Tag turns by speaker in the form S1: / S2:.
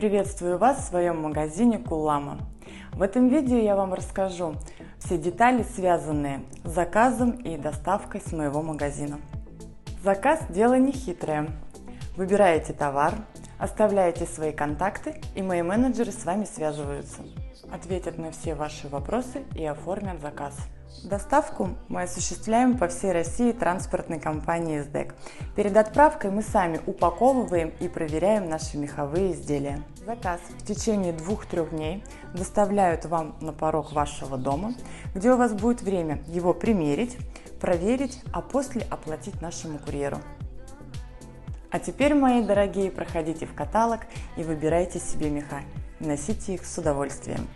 S1: Приветствую вас в своем магазине Кулама. В этом видео я вам расскажу все детали, связанные с заказом и доставкой с моего магазина. Заказ – дело не хитрое. Выбираете товар, оставляете свои контакты, и мои менеджеры с вами связываются. Ответят на все ваши вопросы и оформят заказ. Доставку мы осуществляем по всей России транспортной компании СДЭК. Перед отправкой мы сами упаковываем и проверяем наши меховые изделия. Заказ в течение двух-трех дней доставляют вам на порог вашего дома, где у вас будет время его примерить, проверить, а после оплатить нашему курьеру. А теперь, мои дорогие, проходите в каталог и выбирайте себе меха. Носите их с удовольствием.